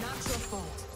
not your fault.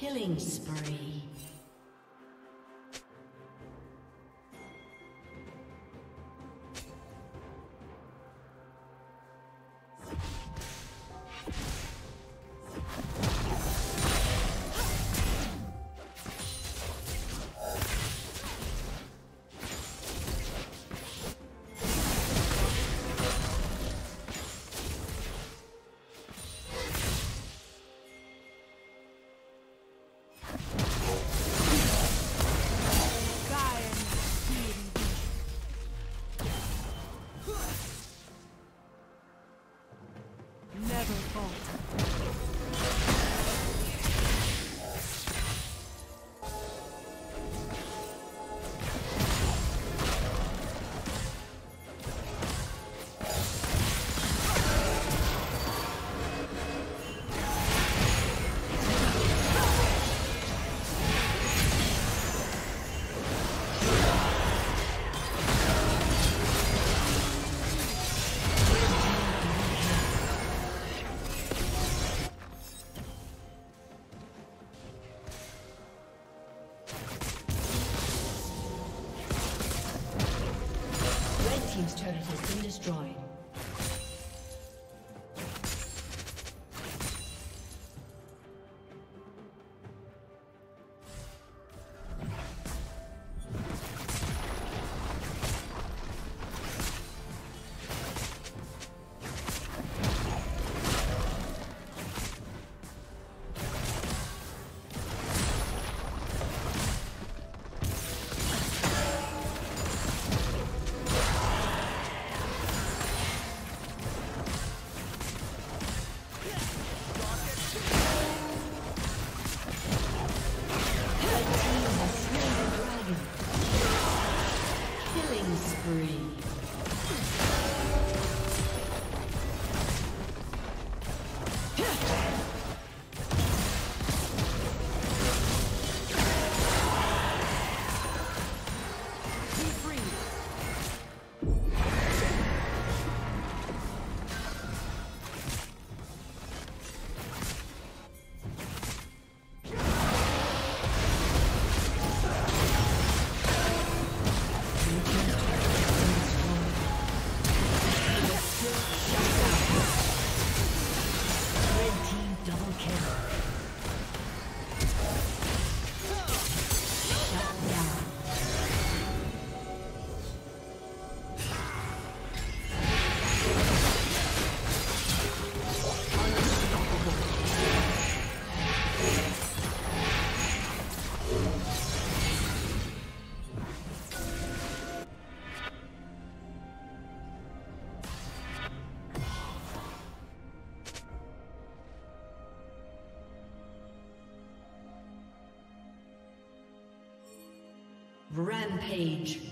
Killing spree. Rampage.